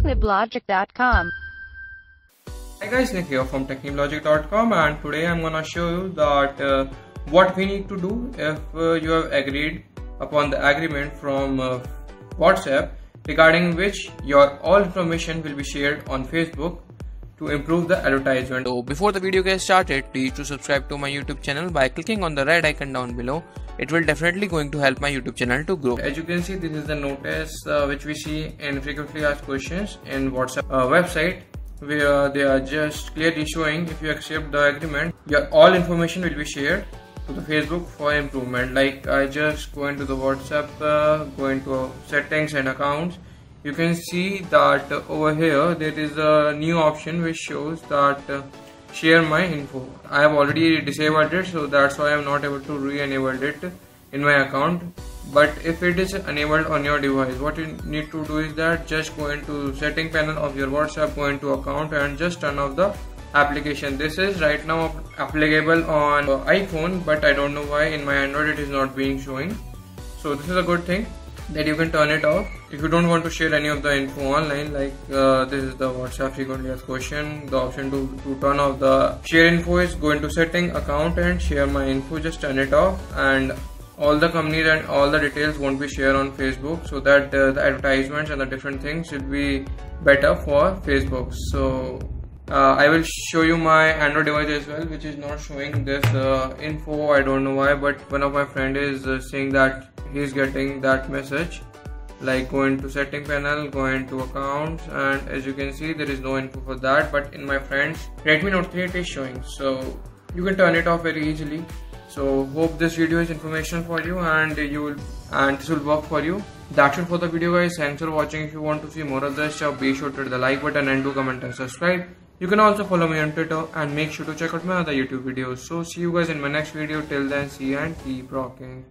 techniblogic.com. Hi guys, Nick here from techniblogic.com and today I'm gonna show you that uh, what we need to do if uh, you have agreed upon the agreement from uh, WhatsApp regarding which your all information will be shared on Facebook to improve the advertisement. So before the video gets started, please to subscribe to my YouTube channel by clicking on the red icon down below. It will definitely going to help my YouTube channel to grow. As you can see, this is the notice uh, which we see in frequently asked questions in WhatsApp uh, website where they are just clearly showing if you accept the agreement, your all information will be shared to the Facebook for improvement. Like I just go into the WhatsApp, uh, go into settings and accounts. You can see that over here there is a new option which shows that uh, share my info. I have already disabled it, so that's why I am not able to re-enable it in my account. But if it is enabled on your device what you need to do is that just go into setting panel of your whatsapp go into account and just turn off the application. This is right now applicable on iphone but i don't know why in my android it is not being showing. So this is a good thing that you can turn it off. If you don't want to share any of the info online like uh, this is the whatsapp frequently asked question. The option to, to turn off the share info is go into setting account and share my info just turn it off. And all the companies and all the details won't be shared on Facebook so that uh, the advertisements and the different things will be better for Facebook. So uh, I will show you my Android device as well which is not showing this uh, info. I don't know why but one of my friend is uh, saying that he's getting that message like go into setting panel go into accounts and as you can see there is no info for that. But in my friends Redmi Note 3 it is showing. So you can turn it off very easily. So hope this video is informational for you and you will and this will work for you. That's it for the video guys. Thanks for watching. If you want to see more of this stuff be sure to hit the like button and do comment and subscribe. You can also follow me on twitter and make sure to check out my other youtube videos. So see you guys in my next video. Till then see you and keep rocking